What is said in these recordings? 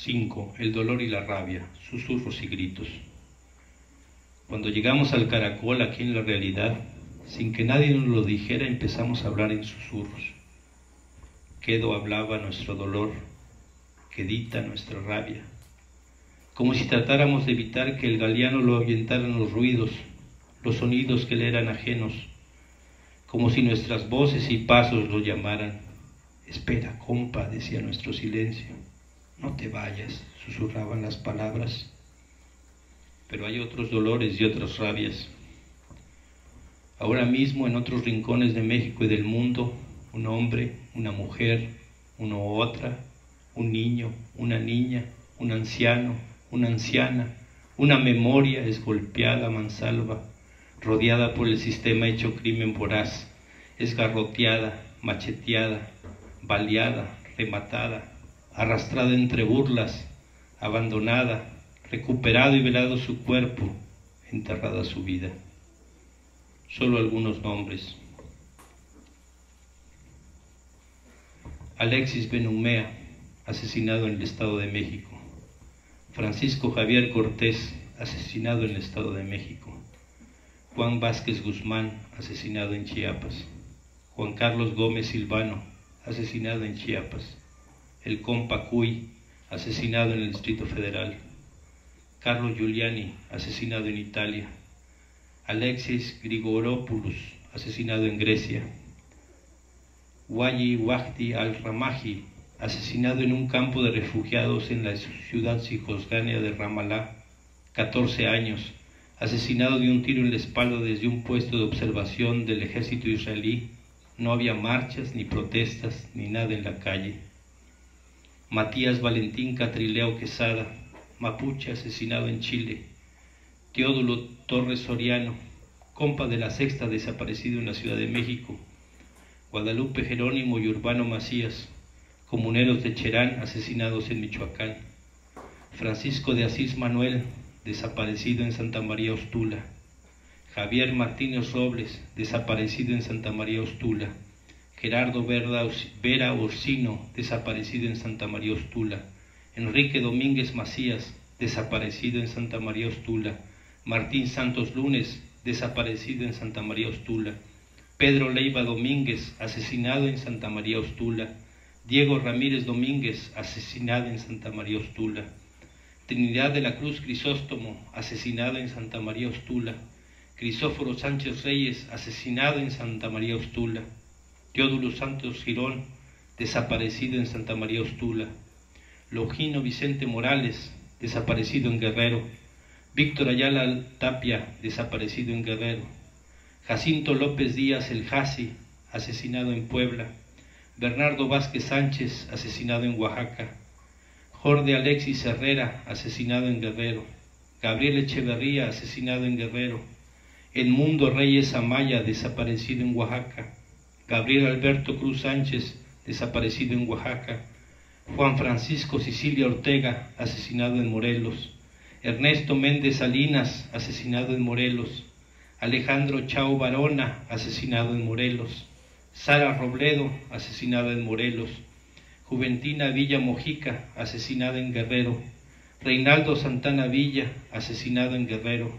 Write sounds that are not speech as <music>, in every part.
5. El dolor y la rabia, susurros y gritos. Cuando llegamos al caracol aquí en la realidad, sin que nadie nos lo dijera, empezamos a hablar en susurros. Quedo hablaba nuestro dolor, quedita nuestra rabia, como si tratáramos de evitar que el galeano lo ahuyentaran los ruidos, los sonidos que le eran ajenos, como si nuestras voces y pasos lo llamaran. Espera, compa, decía nuestro silencio. No te vayas, susurraban las palabras. Pero hay otros dolores y otras rabias. Ahora mismo en otros rincones de México y del mundo, un hombre, una mujer, una u otra, un niño, una niña, un anciano, una anciana, una memoria es golpeada mansalva, rodeada por el sistema hecho crimen voraz, es garroteada, macheteada, baleada, rematada, arrastrada entre burlas, abandonada, recuperado y velado su cuerpo, enterrada su vida. Solo algunos nombres. Alexis Benumea, asesinado en el Estado de México. Francisco Javier Cortés, asesinado en el Estado de México. Juan Vázquez Guzmán, asesinado en Chiapas. Juan Carlos Gómez Silvano, asesinado en Chiapas el compa Cuy, asesinado en el Distrito Federal, Carlos Giuliani, asesinado en Italia, Alexis Grigoropoulos, asesinado en Grecia, Wayi Wahdi al-Ramaji, asesinado en un campo de refugiados en la ciudad cisjordania de Ramallah, 14 años, asesinado de un tiro en la espalda desde un puesto de observación del ejército israelí. No había marchas, ni protestas, ni nada en la calle. Matías Valentín Catrileo Quesada, mapuche asesinado en Chile, Teodulo Torres Soriano, compa de la sexta desaparecido en la Ciudad de México, Guadalupe Jerónimo y Urbano Macías, comuneros de Cherán asesinados en Michoacán, Francisco de Asís Manuel, desaparecido en Santa María Ostula, Javier Martínez Robles, desaparecido en Santa María Ostula, Gerardo Vera Orsino, desaparecido en Santa María Ostula, Enrique Domínguez Macías, desaparecido en Santa María Ostula, Martín Santos Lunes, desaparecido en Santa María Ostula, Pedro Leiva Domínguez, asesinado en Santa María Ostula, Diego Ramírez Domínguez, asesinado en Santa María Ostula, Trinidad de la Cruz Crisóstomo, asesinado en Santa María Ostula, Crisóforo Sánchez Reyes, asesinado en Santa María Ostula, Teódulo Santos Girón, desaparecido en Santa María Ostula, Logino Vicente Morales, desaparecido en Guerrero, Víctor Ayala Tapia, desaparecido en Guerrero, Jacinto López Díaz El Jasi, asesinado en Puebla, Bernardo Vázquez Sánchez, asesinado en Oaxaca, Jorge Alexis Herrera, asesinado en Guerrero, Gabriel Echeverría, asesinado en Guerrero, Edmundo Reyes Amaya, desaparecido en Oaxaca, Gabriel Alberto Cruz Sánchez, desaparecido en Oaxaca, Juan Francisco Sicilia Ortega, asesinado en Morelos, Ernesto Méndez Salinas, asesinado en Morelos, Alejandro Chao Barona, asesinado en Morelos, Sara Robledo, asesinada en Morelos, Juventina Villa Mojica, asesinada en Guerrero, Reinaldo Santana Villa, asesinado en Guerrero,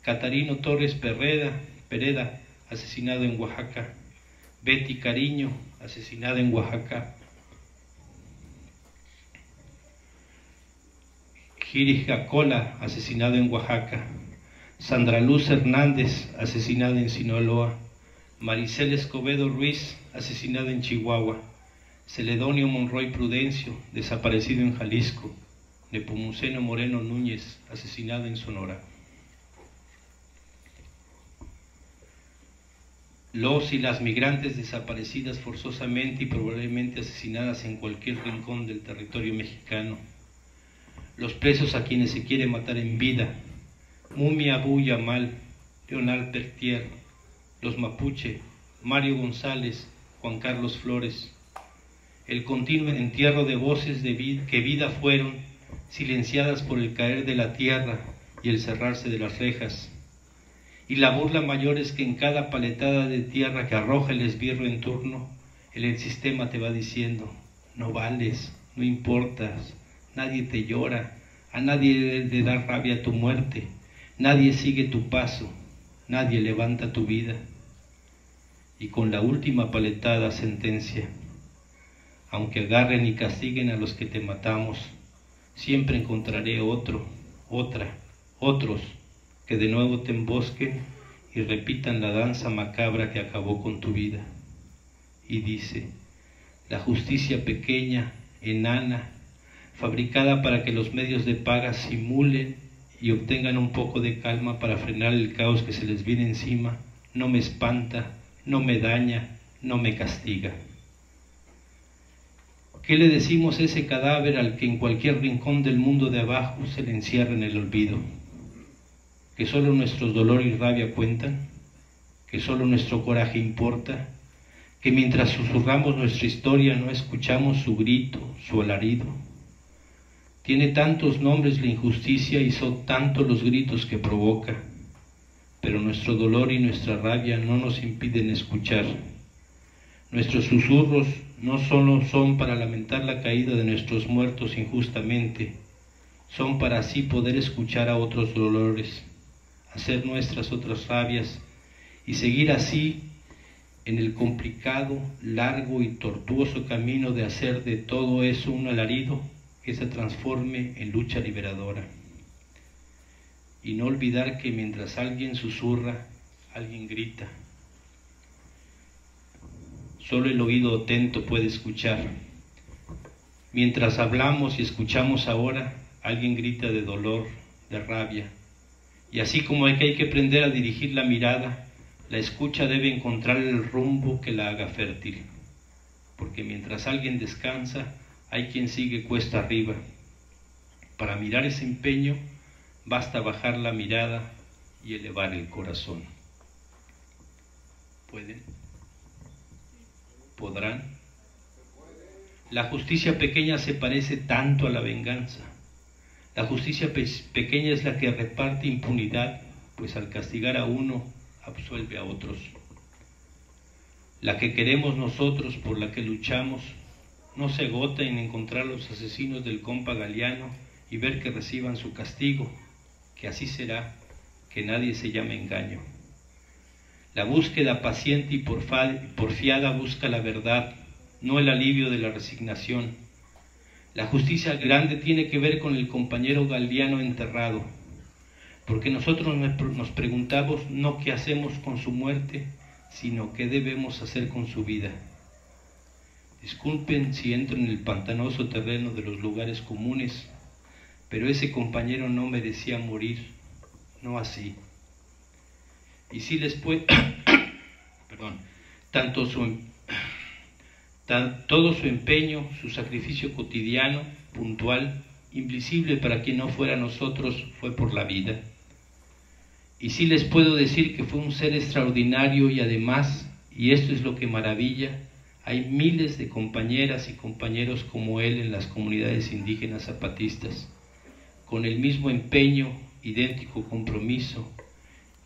Catarino Torres Pereda, Pereda, asesinado en Oaxaca, Betty Cariño, asesinada en Oaxaca. Giris Cola, asesinado en Oaxaca. Sandra Luz Hernández, asesinada en Sinaloa. Maricel Escobedo Ruiz, asesinada en Chihuahua. Celedonio Monroy Prudencio, desaparecido en Jalisco. Nepomuceno Moreno Núñez, asesinado en Sonora. Los y las migrantes desaparecidas forzosamente y probablemente asesinadas en cualquier rincón del territorio mexicano, los presos a quienes se quiere matar en vida, Mumia Abu Yamal, Leonard Pertier, los Mapuche, Mario González, Juan Carlos Flores, el continuo entierro de voces de que vida fueron, silenciadas por el caer de la tierra y el cerrarse de las rejas, y la burla mayor es que en cada paletada de tierra que arroja el esbirro en turno, el sistema te va diciendo, no vales, no importas, nadie te llora, a nadie le da rabia tu muerte, nadie sigue tu paso, nadie levanta tu vida. Y con la última paletada sentencia, aunque agarren y castiguen a los que te matamos, siempre encontraré otro, otra, otros que de nuevo te embosquen y repitan la danza macabra que acabó con tu vida. Y dice, la justicia pequeña, enana, fabricada para que los medios de paga simulen y obtengan un poco de calma para frenar el caos que se les viene encima, no me espanta, no me daña, no me castiga. ¿Qué le decimos a ese cadáver al que en cualquier rincón del mundo de abajo se le encierra en el olvido? ¿Que solo nuestros dolor y rabia cuentan? ¿Que solo nuestro coraje importa? ¿Que mientras susurramos nuestra historia no escuchamos su grito, su alarido? Tiene tantos nombres la injusticia y son tantos los gritos que provoca, pero nuestro dolor y nuestra rabia no nos impiden escuchar. Nuestros susurros no solo son para lamentar la caída de nuestros muertos injustamente, son para así poder escuchar a otros dolores, hacer nuestras otras rabias y seguir así en el complicado, largo y tortuoso camino de hacer de todo eso un alarido que se transforme en lucha liberadora. Y no olvidar que mientras alguien susurra, alguien grita. Solo el oído atento puede escuchar. Mientras hablamos y escuchamos ahora, alguien grita de dolor, de rabia. Y así como hay que, aprender a dirigir la mirada, la escucha debe encontrar el rumbo que la haga fértil. Porque mientras alguien descansa, hay quien sigue cuesta arriba. Para mirar ese empeño, basta bajar la mirada y elevar el corazón. ¿Pueden? podrán. La justicia pequeña se parece tanto a la venganza. La justicia pequeña es la que reparte impunidad, pues al castigar a uno, absuelve a otros. La que queremos nosotros, por la que luchamos, no se agota en encontrar los asesinos del compa Galeano y ver que reciban su castigo, que así será, que nadie se llame engaño. La búsqueda paciente y porfiada busca la verdad, no el alivio de la resignación. La justicia grande tiene que ver con el compañero galdiano enterrado, porque nosotros nos preguntamos no qué hacemos con su muerte, sino qué debemos hacer con su vida. Disculpen si entro en el pantanoso terreno de los lugares comunes, pero ese compañero no merecía morir, no así y si les puede, <coughs> perdón, tanto su, em, todo su empeño, su sacrificio cotidiano, puntual, invisible para quien no fuera nosotros, fue por la vida. Y sí les puedo decir que fue un ser extraordinario y además, y esto es lo que maravilla, hay miles de compañeras y compañeros como él en las comunidades indígenas zapatistas, con el mismo empeño, idéntico compromiso,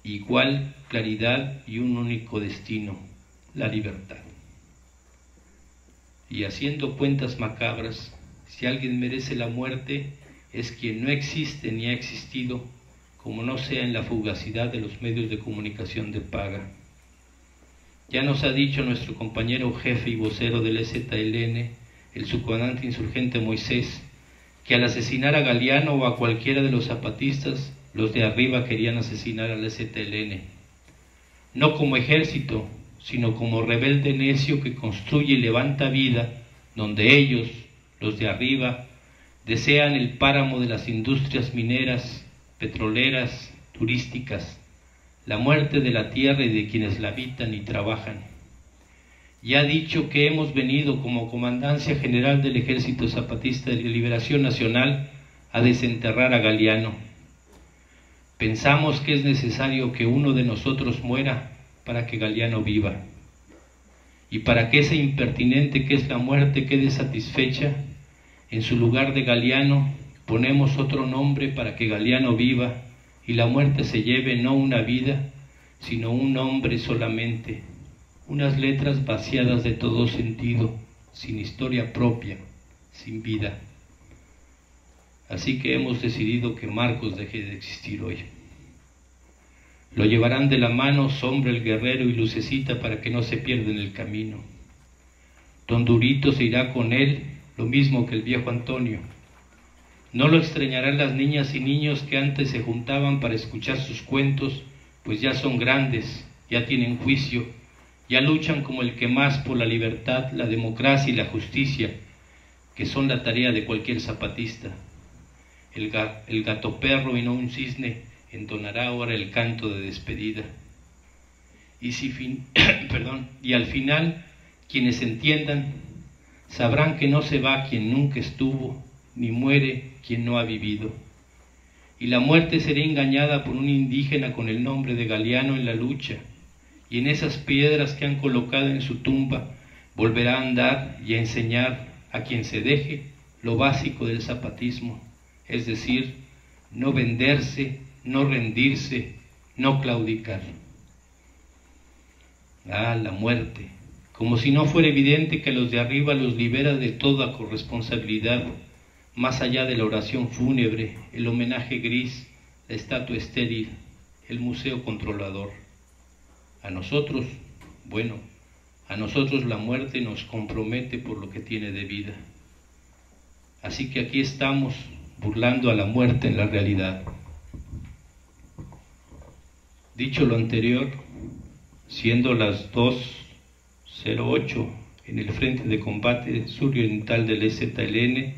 igual claridad y un único destino, la libertad. Y haciendo cuentas macabras, si alguien merece la muerte, es quien no existe ni ha existido, como no sea en la fugacidad de los medios de comunicación de paga. Ya nos ha dicho nuestro compañero jefe y vocero del EZLN, el subcomandante insurgente Moisés, que al asesinar a Galeano o a cualquiera de los zapatistas, los de arriba querían asesinar al STLN, no como ejército, sino como rebelde necio que construye y levanta vida, donde ellos, los de arriba, desean el páramo de las industrias mineras, petroleras, turísticas, la muerte de la tierra y de quienes la habitan y trabajan. Ya dicho que hemos venido como Comandancia General del Ejército Zapatista de Liberación Nacional a desenterrar a Galeano Pensamos que es necesario que uno de nosotros muera para que Galeano viva. Y para que ese impertinente que es la muerte quede satisfecha, en su lugar de Galeano ponemos otro nombre para que Galeano viva y la muerte se lleve no una vida, sino un nombre solamente, unas letras vaciadas de todo sentido, sin historia propia, sin vida. Así que hemos decidido que Marcos deje de existir hoy. Lo llevarán de la mano Sombra el guerrero y Lucecita para que no se pierda en el camino. Don Durito se irá con él, lo mismo que el viejo Antonio. No lo extrañarán las niñas y niños que antes se juntaban para escuchar sus cuentos, pues ya son grandes, ya tienen juicio, ya luchan como el que más por la libertad, la democracia y la justicia, que son la tarea de cualquier zapatista. El, gato perro y no un cisne entonará ahora el canto de despedida. Y, si fin, <coughs> perdón, y al final, quienes entiendan, sabrán que no se va quien nunca estuvo, ni muere quien no ha vivido. Y la muerte será engañada por un indígena con el nombre de Galeano en la lucha, y en esas piedras que han colocado en su tumba volverá a andar y a enseñar a quien se deje lo básico del zapatismo, es decir, no venderse, no rendirse, no claudicar. Ah, la muerte, como si no fuera evidente que los de arriba los libera de toda corresponsabilidad, más allá de la oración fúnebre, el homenaje gris, la estatua estéril, el museo controlador. A nosotros, bueno, a nosotros la muerte nos compromete por lo que tiene de vida. Así que aquí estamos burlando a la muerte en la realidad. Dicho lo anterior, siendo las 2.08 en el frente de combate suroriental del EZLN,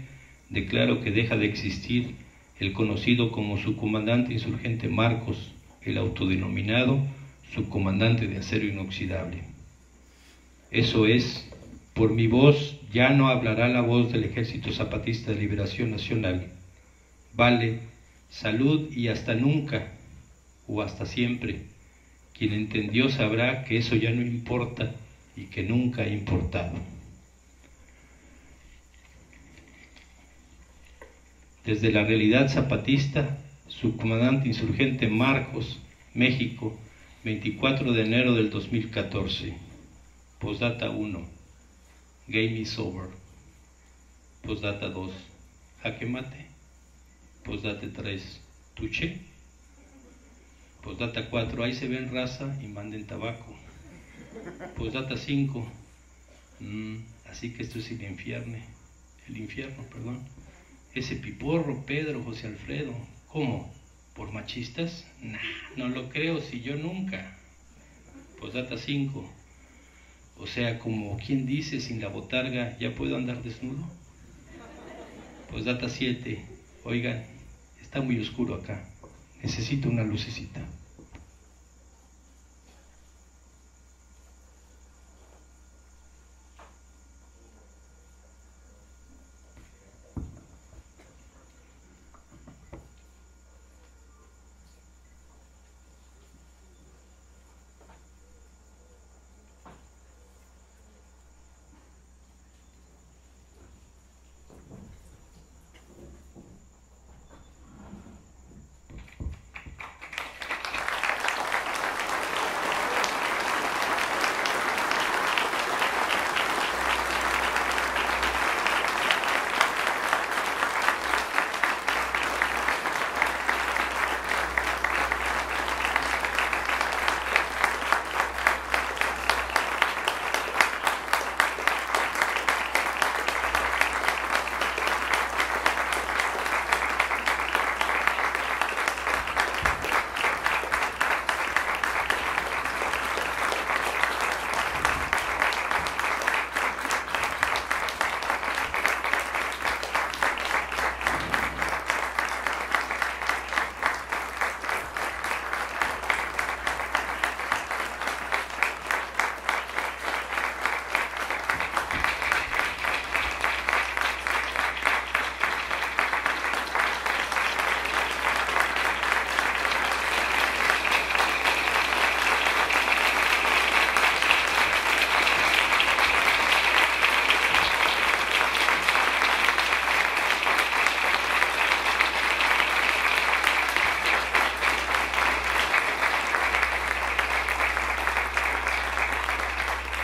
declaro que deja de existir el conocido como subcomandante insurgente Marcos, el autodenominado subcomandante de acero inoxidable. Eso es, por mi voz ya no hablará la voz del Ejército Zapatista de Liberación Nacional. Vale, salud y hasta nunca, o hasta siempre. Quien entendió sabrá que eso ya no importa y que nunca ha importado. Desde la realidad zapatista, su comandante insurgente Marcos, México, 24 de enero del 2014. Postdata 1. Game is over. Postdata 2. Jaque mate. Postdata 3. Tuche. Postdata 4. Ahí se ven raza y manden tabaco. Postdata 5. Mm, así que esto es el infierno. El infierno, perdón. Ese piporro, Pedro, José Alfredo. ¿Cómo? ¿Por machistas? Nah, no lo creo, si yo nunca. Postdata 5. O sea, como quien dice, sin la botarga, ¿ya puedo andar desnudo? Postdata 7. Oigan, está muy oscuro acá. Necesito una lucecita.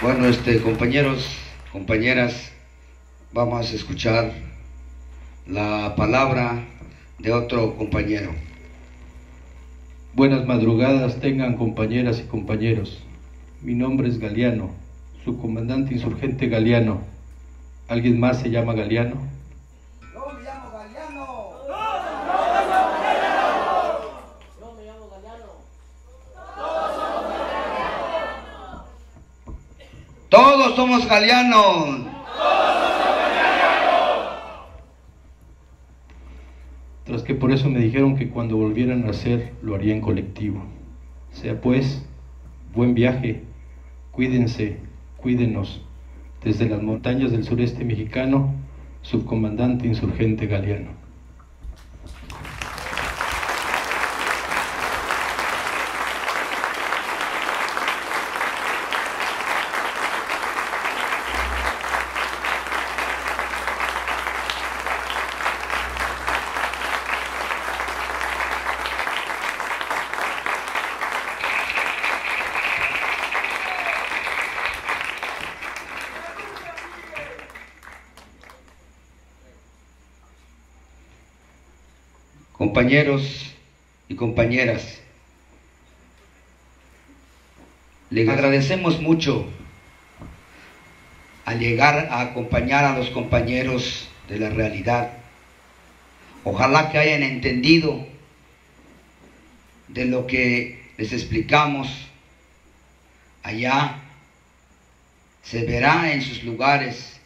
Bueno, este, compañeros, compañeras, vamos a escuchar la palabra de otro compañero. Buenas madrugadas tengan compañeras y compañeros. Mi nombre es Galeano, su comandante insurgente Galeano. ¿Alguien más se llama Galeano? Yo me llamo Galeano. Yo me llamo Galeano. Todos somos galeanos. Tras que por eso me dijeron que cuando volvieran a hacer lo haría en colectivo. Sea pues, buen viaje, cuídense, cuídenos. Desde las montañas del sureste mexicano, subcomandante insurgente Galeano. Compañeros y compañeras, le agradecemos mucho al llegar a acompañar a los compañeros de la realidad. Ojalá que hayan entendido de lo que les explicamos allá. Se verá en sus lugares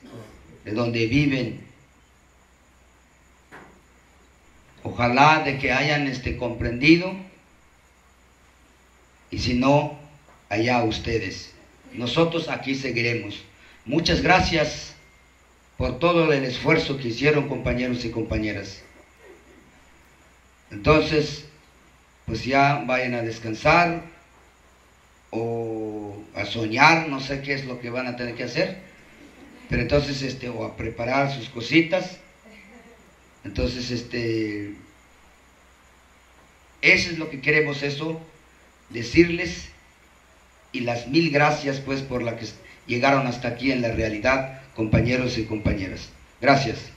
de donde viven Ojalá de que hayan este, comprendido y si no, allá ustedes. Nosotros aquí seguiremos. Muchas gracias por todo el esfuerzo que hicieron compañeros y compañeras. Entonces, pues ya vayan a descansar o a soñar, no sé qué es lo que van a tener que hacer, pero entonces este o a preparar sus cositas entonces, este, eso es lo que queremos eso, decirles y las mil gracias pues por la que llegaron hasta aquí en la realidad, compañeros y compañeras. Gracias.